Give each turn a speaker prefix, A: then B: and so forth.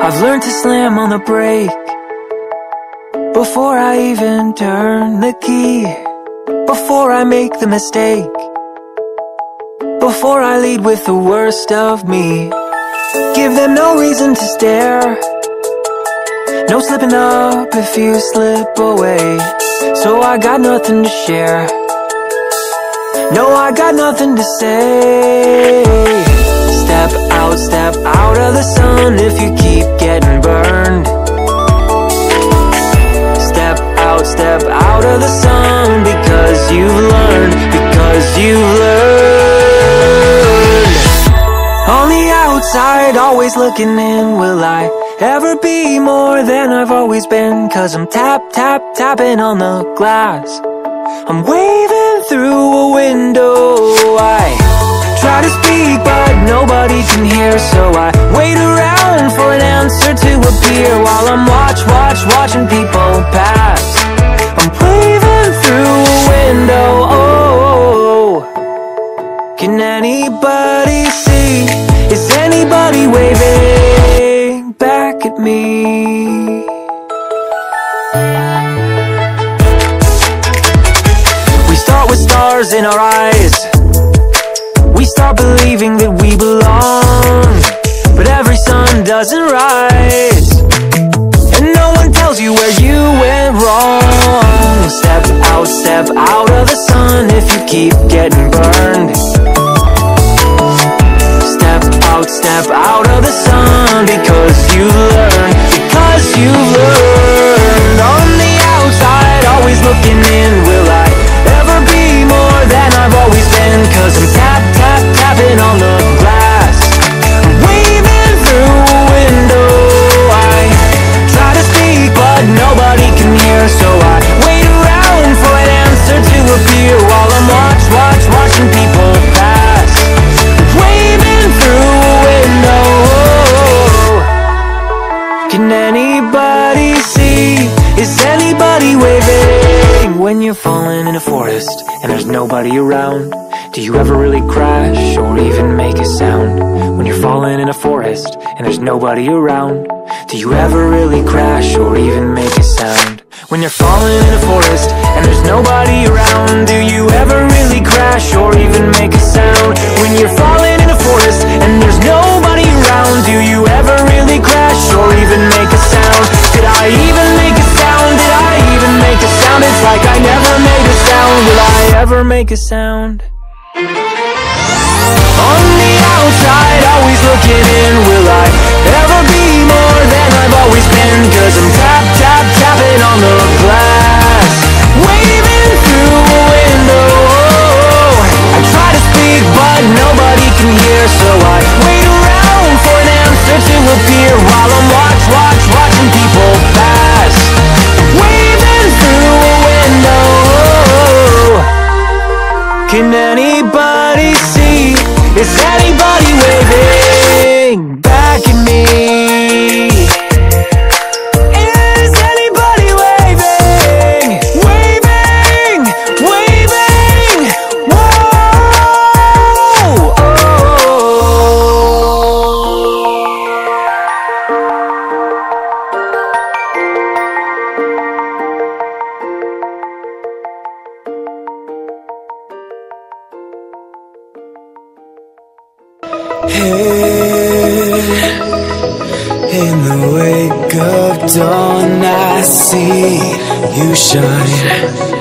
A: I've learned to slam on the brake Before I even turn the key Before I make the mistake Before I lead with the worst of me. Give them no reason to stare. No slipping up if you slip away. So I got nothing to share. No, I got nothing to say Step out, step out of the sun if you keep getting burned. Step out, step out of the sun because you've learned, because you've learned. On the outside, always looking in, will I ever be more than I've always been? Cause I'm tap, tap, tapping on the glass. I'm waving through a window, I try to nobody can hear So I wait around for an answer to appear While I'm watch, watch, watching people pass I'm waving through a window, oh Can anybody see? Is anybody waving back at me? We start with stars in our eyes start believing that we belong. But every sun doesn't rise. And no one tells you where you went wrong. Step out, step out of the sun if you keep getting burned. Step out, step out of the sun because you've learned Because you've learned. On the outside, always looking in Can anybody see? Is anybody waving? When you're falling in a forest and there's nobody around Do you ever really crash or even make a sound? When you're falling in a forest and there's nobody around Do you ever really crash or even make a sound? When you're falling in a forest and there's nobody around Do you ever really crash or even make a sound? Will I ever make a sound? On the outside, always looking in
B: In the wake of dawn, I see you shine.